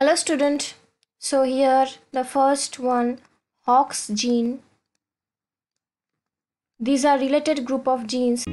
Hello student. So here the first one HOX gene. These are related group of genes.